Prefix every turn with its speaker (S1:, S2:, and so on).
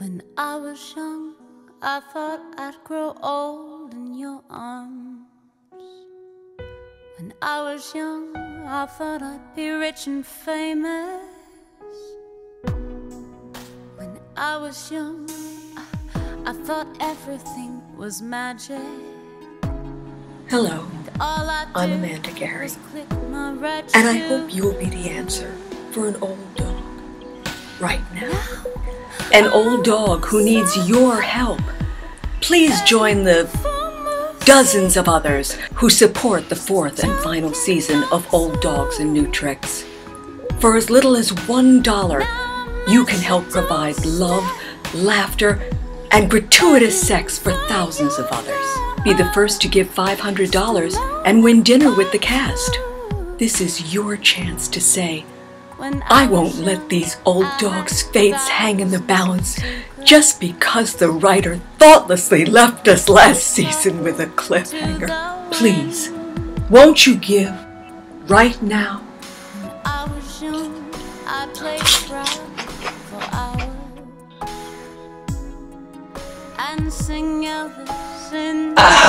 S1: When I was young, I thought I'd grow old in your arms. When I was young, I thought I'd be rich and famous. When I was young, I thought everything was magic.
S2: Hello,
S1: All I
S2: I'm Amanda Gari,
S1: was click my red
S2: and I hope you'll be the answer for an old dog right now. An old dog who needs your help. Please join the dozens of others who support the fourth and final season of Old Dogs and New Tricks. For as little as $1, you can help provide love, laughter, and gratuitous sex for thousands of others. Be the first to give $500 and win dinner with the cast. This is your chance to say, I won't let these old dogs' fates hang in the balance just because the writer thoughtlessly left us last season with a cliffhanger. Please, won't you give right now?
S1: I